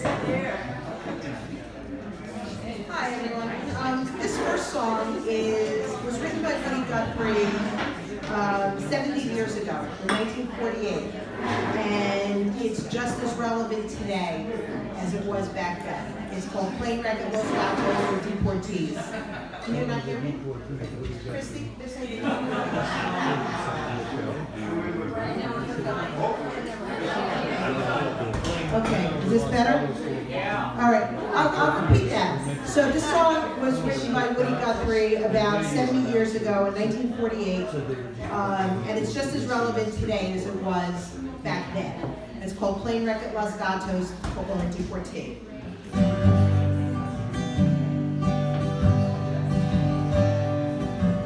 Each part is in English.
Hi, everyone. Um, this first song is was written by Woody Guthrie um, 70 years ago, in 1948, and it's just as relevant today as it was back then. It's called Plane Wreck at Los Gatos or Deportees. Can you not hear me? Christy, this ain't Okay, is this better? Yeah. All right, I'll, I'll repeat that. So this song was written by Woody Guthrie about 70 years ago in 1948, um, and it's just as relevant today as it was back then. It's called Plane Wreck at Los Gatos, Football and.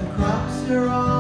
The crops are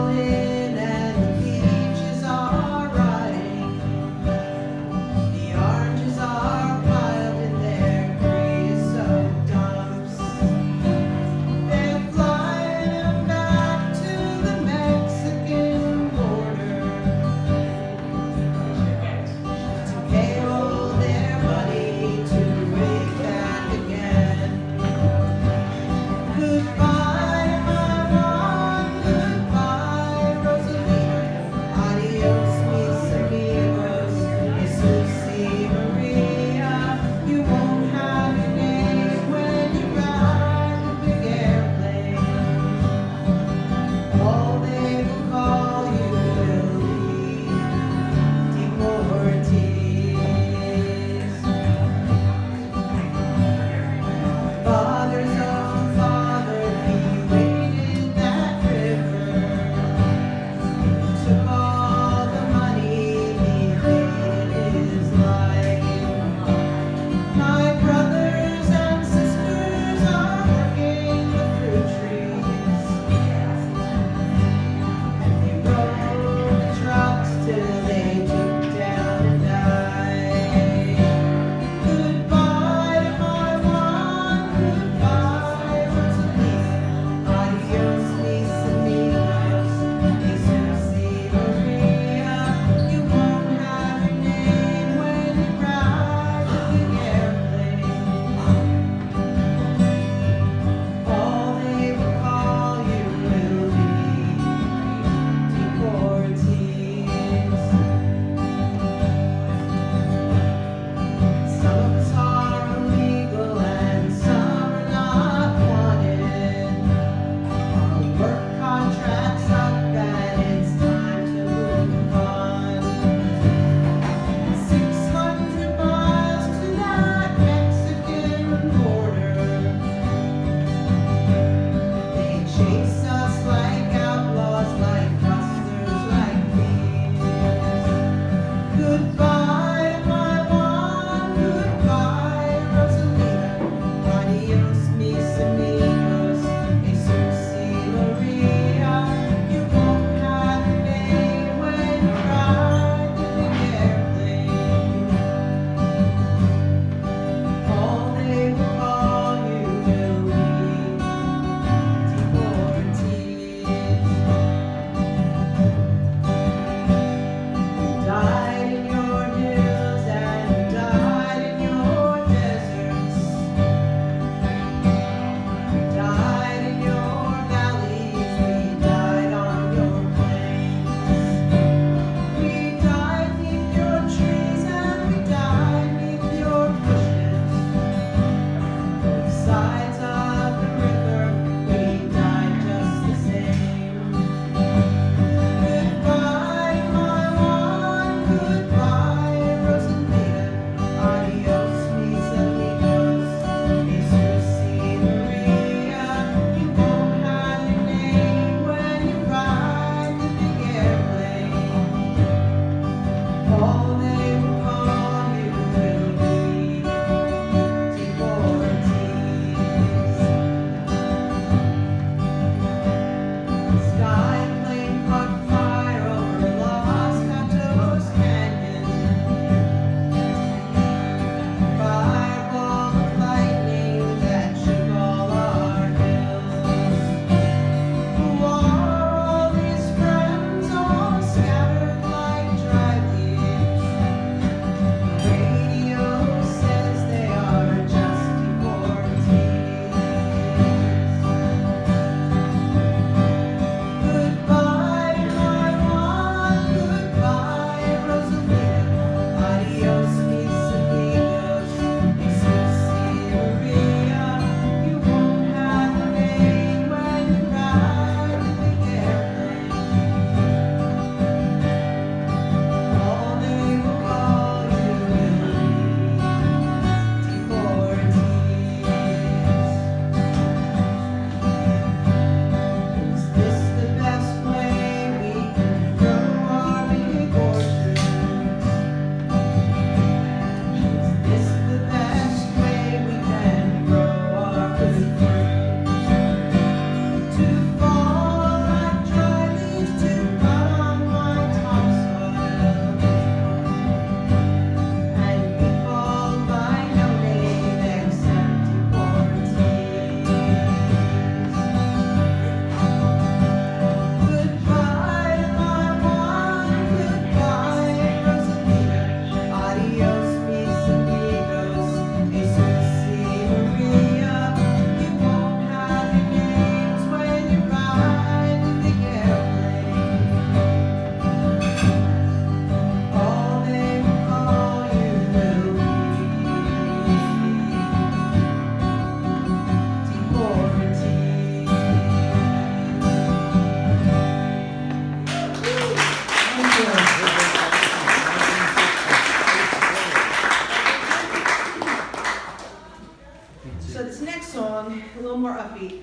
a little more upbeat.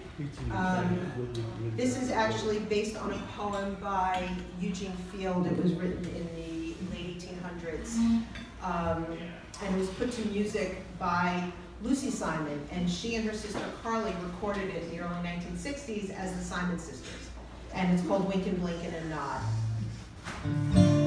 Um, this is actually based on a poem by Eugene Field. It was written in the late 1800s. Um, and it was put to music by Lucy Simon. And she and her sister Carly recorded it in the early 1960s as the Simon Sisters. And it's called Wynken, Blynken and Nod.